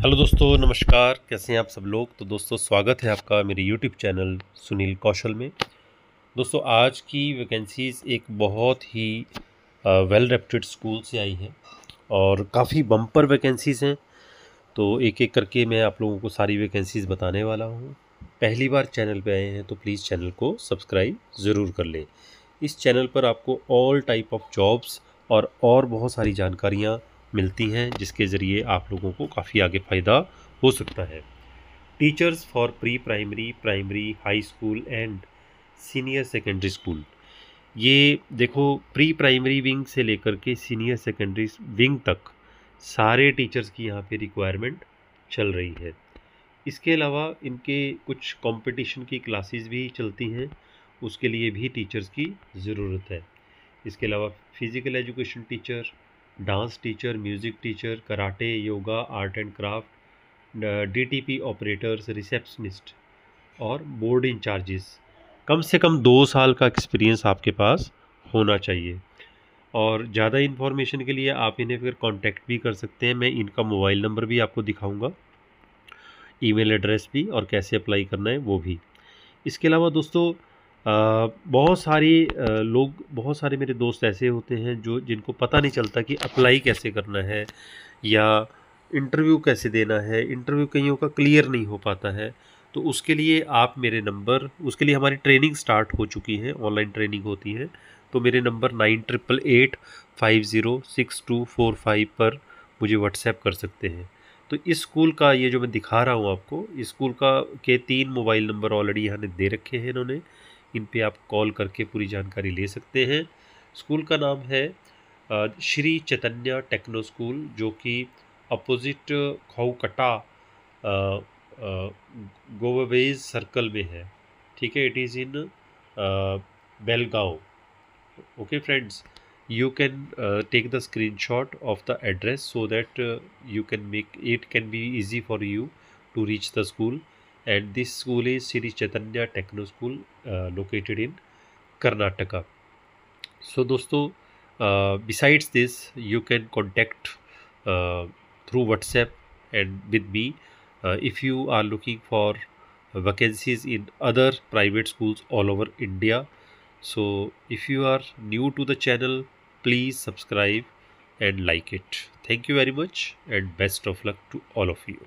Hello दोस्तों, नमस्कार। कैसे हैं आप सब लोग? तो दोस्तों, स्वागत है आपका मेरे यूट्यूब चैनल सुनील कौशल में। दोस्तों, आज की वैकेंसीज़ एक बहुत ही वेल रेप्यूटेड स्कूल से आई हैं और काफ़ी बम्पर वैकेंसीज़ हैं। तो एक एक करके मैं आप लोगों को सारी वैकेंसीज़ बताने वाला हूँ। पहली बार चैनल पे आए हैं तो प्लीज़ चैनल को सब्सक्राइब ज़रूर कर लें। इस चैनल पर आपको ऑल टाइप ऑफ़ जॉब्स और और बहुत सारी जानकारियाँ मिलती हैं, जिसके ज़रिए आप लोगों को काफ़ी आगे फ़ायदा हो सकता है। Teachers for pre primary primary high school and senior secondary school ये देखो प्री प्राइमरी विंग से लेकर के सीनियर सेकेंडरी विंग तक सारे टीचर्स की यहाँ पे रिक्वायरमेंट चल रही है। इसके अलावा इनके कुछ कंपटीशन की क्लासेस भी चलती हैं, उसके लिए भी टीचर्स की ज़रूरत है। इसके अलावा physical education teacher dance teacher, music teacher, karate, yoga, art and craft DTP operators, receptionist और बोर्ड इंचार्जेस। कम से कम दो साल का एक्सपीरियंस आपके पास होना चाहिए। और ज़्यादा इन्फॉर्मेशन के लिए आप इन्हें फिर कांटेक्ट भी कर सकते हैं। मैं इनका मोबाइल नंबर भी आपको दिखाऊँगा। ईमेल एड्रेस भी और कैसे अप्लाई करना है वो भी। इसके अलावा दोस्तों बहुत सारी लोग, बहुत सारे मेरे दोस्त ऐसे होते हैं जो, जिनको पता नहीं चलता कि अप्लाई कैसे करना है या इंटरव्यू कैसे देना है। इंटरव्यू कईयों का क्लियर नहीं हो पाता है। तो उसके लिए आप मेरे नंबर उसके लिए हमारी ट्रेनिंग स्टार्ट हो चुकी है ऑनलाइन ट्रेनिंग होती है। तो मेरे number nine triple eight five zero six two four five पर मुझे व्हाट्सएप कर सकते हैं। तो इस स्कूल का ये जो मैं दिखा रहा हूँ आपको, इस स्कूल का के तीन मोबाइल नंबर ऑलरेडी यहाँ ने दे रखे हैं इन्होंने। इन पर आप कॉल करके पूरी जानकारी ले सकते हैं। स्कूल का नाम है श्री चैतन्या टेक्नो स्कूल, जो कि अपोजिट खाऊकटा गोवेज सर्कल में है। ठीक है, it is in Belgaum. Okay friends, you can take the screen shot of the address so that you can make, it can be easy for you to reach the school. And this school is Sri Chaitanya Techno School uh, located in Karnataka. So dosto, uh, besides this you can contact uh, through WhatsApp and with me uh, if you are looking for vacancies in other private schools all over India. So if you are new to the channel please subscribe and like it. Thank you very much and best of luck to all of you.